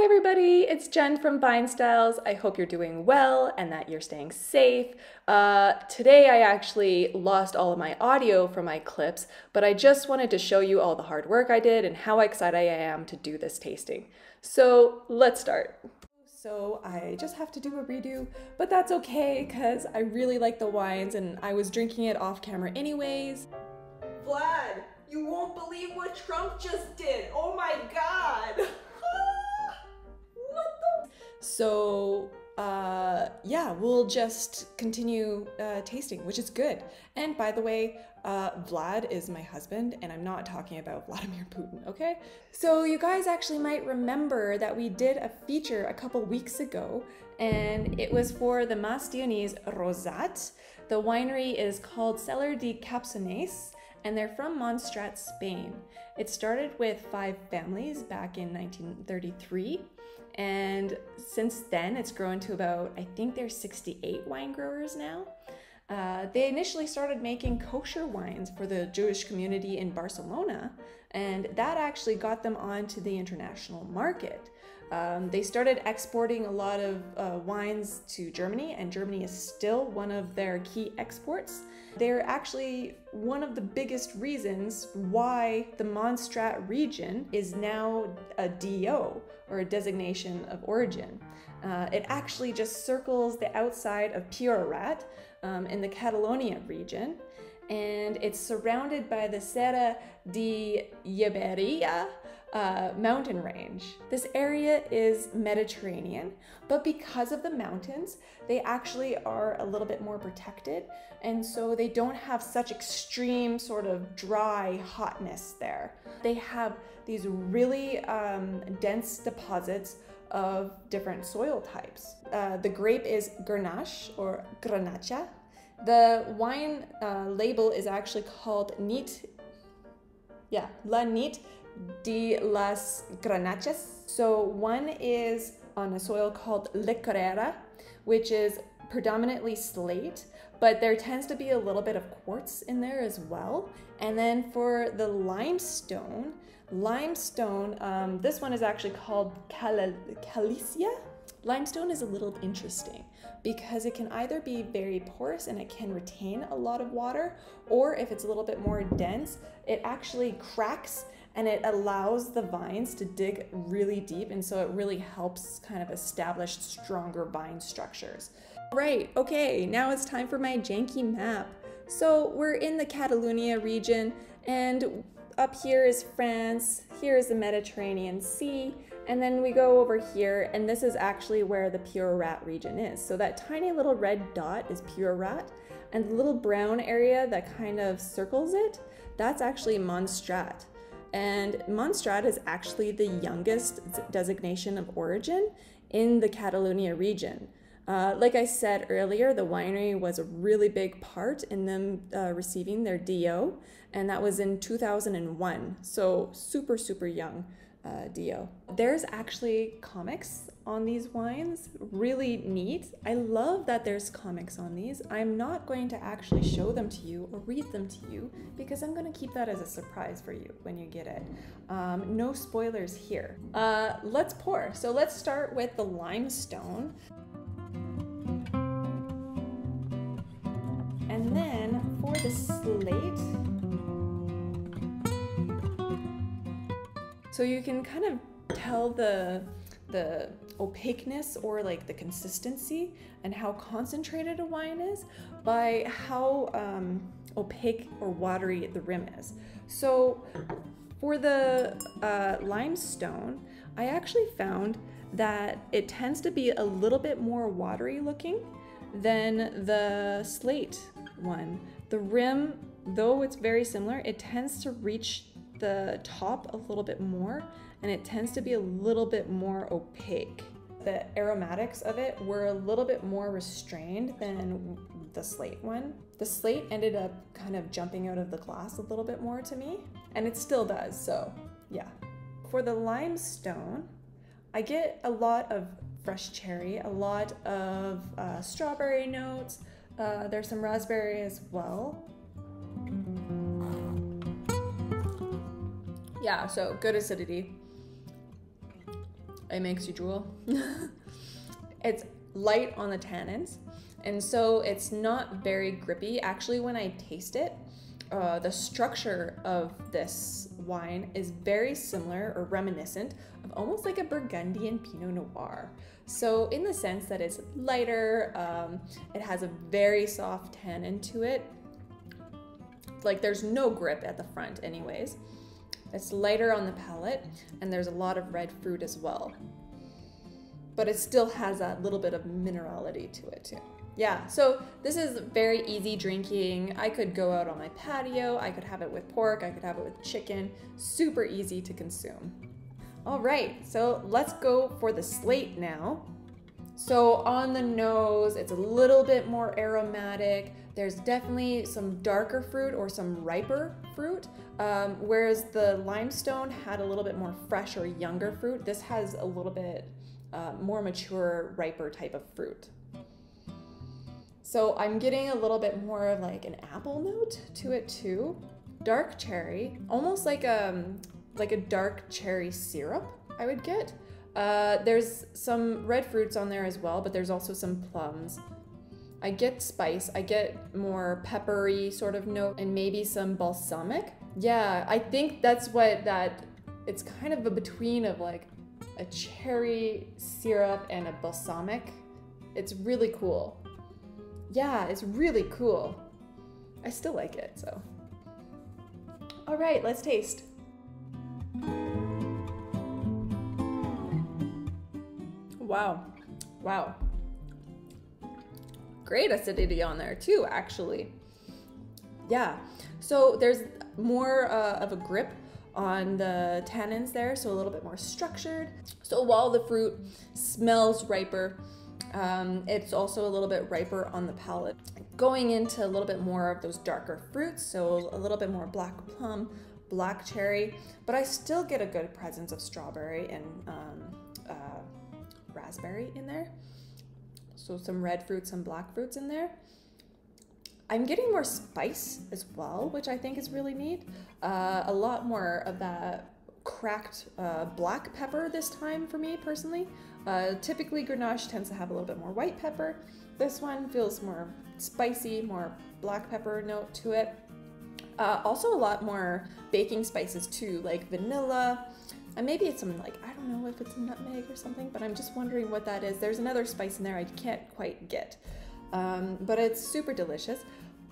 Hi everybody, it's Jen from Vine Styles. I hope you're doing well and that you're staying safe. Uh, today I actually lost all of my audio from my clips, but I just wanted to show you all the hard work I did and how excited I am to do this tasting. So let's start. So I just have to do a redo, but that's okay because I really like the wines and I was drinking it off camera anyways. Vlad, you won't believe what Trump just did. Oh my god. So uh, yeah, we'll just continue uh, tasting, which is good. And by the way, uh, Vlad is my husband, and I'm not talking about Vladimir Putin, okay? So you guys actually might remember that we did a feature a couple weeks ago, and it was for the Mas Donís Rosat. The winery is called Celler de Capçanes, and they're from Montsant, Spain. It started with five families back in 1933 and since then, it's grown to about, I think there's 68 wine growers now. Uh, they initially started making kosher wines for the Jewish community in Barcelona, and that actually got them onto the international market. Um, they started exporting a lot of uh, wines to Germany, and Germany is still one of their key exports. They're actually one of the biggest reasons why the Montsant region is now a DO, or a designation of origin. Uh, it actually just circles the outside of Priorat um, in the Catalonia region, and it's surrounded by the Serra de Llaberia uh, mountain range. This area is Mediterranean, but because of the mountains, they actually are a little bit more protected, and so they don't have such extreme sort of dry hotness there. They have these really um, dense deposits of different soil types. Uh, the grape is Grenache or Grenache. The wine uh, label is actually called Neat, yeah, La Nit de las Grenaches. So one is on a soil called Llicorella, which is predominantly slate, but there tends to be a little bit of quartz in there as well. And then for the limestone, limestone, um, this one is actually called Cal Calissa. Limestone is a little interesting because it can either be very porous and it can retain a lot of water, or if it's a little bit more dense, it actually cracks and it allows the vines to dig really deep and so it really helps kind of establish stronger vine structures. Right, okay, now it's time for my janky map. So we're in the Catalonia region and up here is France, here is the Mediterranean Sea, and then we go over here and this is actually where the Priorat region is. So that tiny little red dot is Priorat and the little brown area that kind of circles it, that's actually Montsant. And Montsant is actually the youngest designation of origin in the Catalonia region. Uh, like I said earlier, the winery was a really big part in them uh, receiving their DO, and that was in 2001. So super, super young uh, Dio. There's actually comics on these wines, really neat. I love that there's comics on these. I'm not going to actually show them to you or read them to you because I'm going to keep that as a surprise for you when you get it. Um, no spoilers here. Uh, let's pour. So let's start with the limestone. And then for the slate, So you can kind of tell the the opaqueness or like the consistency and how concentrated a wine is by how um, opaque or watery the rim is. So for the uh, limestone, I actually found that it tends to be a little bit more watery looking than the slate one. The rim, though it's very similar, it tends to reach the top a little bit more and it tends to be a little bit more opaque. The aromatics of it were a little bit more restrained than the slate one. The slate ended up kind of jumping out of the glass a little bit more to me, and it still does, so yeah. For the limestone, I get a lot of fresh cherry, a lot of uh, strawberry notes, uh, there's some raspberry as well. Yeah, so good acidity. it makes you drool. it's light on the tannins, and so it's not very grippy. Actually, when I taste it, uh, the structure of this wine is very similar or reminiscent of almost like a Burgundian Pinot Noir. So, in the sense that it's lighter, um, it has a very soft tannin to it. Like, there's no grip at the front, anyways. It's lighter on the palate, and there's a lot of red fruit as well. But it still has that little bit of minerality to it, too. Yeah, so this is very easy drinking. I could go out on my patio, I could have it with pork, I could have it with chicken. Super easy to consume. All right, so let's go for the slate now. So on the nose, it's a little bit more aromatic. There's definitely some darker fruit or some riper fruit, um, whereas the limestone had a little bit more fresh or younger fruit. This has a little bit uh, more mature, riper type of fruit. So I'm getting a little bit more of like an apple note to it too. Dark cherry, almost like a um, like a dark cherry syrup I would get. Uh, there's some red fruits on there as well, but there's also some plums. I get spice, I get more peppery sort of note, and maybe some balsamic. Yeah, I think that's what that, it's kind of a between of like a cherry syrup and a balsamic. It's really cool. Yeah, it's really cool. I still like it, so. All right, let's taste. Wow. Wow. Great acidity on there too, actually. Yeah. So there's more uh, of a grip on the tannins there, so a little bit more structured. So while the fruit smells riper, um, it's also a little bit riper on the palate. Going into a little bit more of those darker fruits, so a little bit more black plum, black cherry, but I still get a good presence of strawberry and um, uh, raspberry in there. So some red fruits, some black fruits in there. I'm getting more spice as well, which I think is really neat. Uh, a lot more of that cracked uh, black pepper this time for me personally. Uh, typically, Grenache tends to have a little bit more white pepper. This one feels more spicy, more black pepper note to it. Uh, also, a lot more baking spices too, like vanilla, and maybe it's some like, I don't know if it's a nutmeg or something, but I'm just wondering what that is. There's another spice in there I can't quite get. Um, but it's super delicious,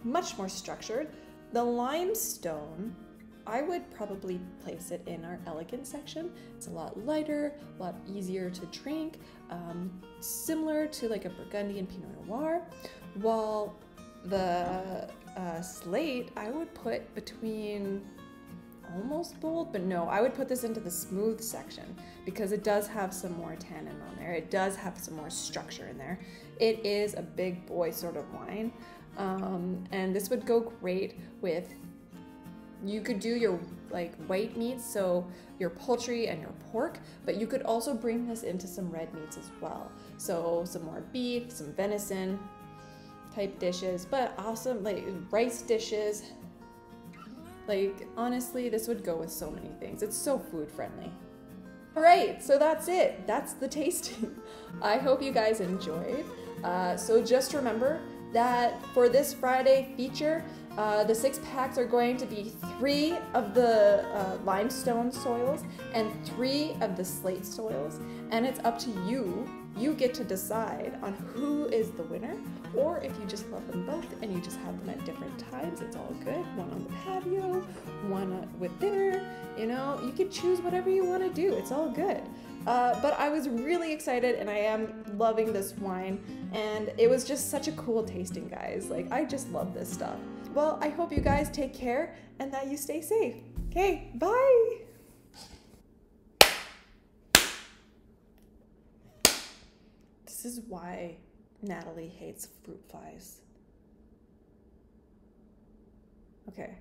much more structured. The limestone, I would probably place it in our elegant section. It's a lot lighter, a lot easier to drink, um, similar to like a Burgundian Pinot Noir, while the uh, slate I would put between almost bold, but no, I would put this into the smooth section because it does have some more tannin on there. It does have some more structure in there. It is a big boy sort of wine. Um, and this would go great with, you could do your like white meats, so your poultry and your pork, but you could also bring this into some red meats as well. So some more beef, some venison type dishes, but awesome like rice dishes, like, honestly, this would go with so many things. It's so food friendly. All right, so that's it. That's the tasting. I hope you guys enjoyed. Uh, so just remember that for this Friday feature, uh, the six packs are going to be three of the uh, limestone soils and three of the slate soils, and it's up to you you get to decide on who is the winner, or if you just love them both and you just have them at different times, it's all good. One on the patio, one with dinner, you know, you can choose whatever you want to do. It's all good. Uh, but I was really excited and I am loving this wine, and it was just such a cool tasting, guys. Like, I just love this stuff. Well, I hope you guys take care and that you stay safe. Okay, bye. This is why Natalie hates fruit flies. Okay.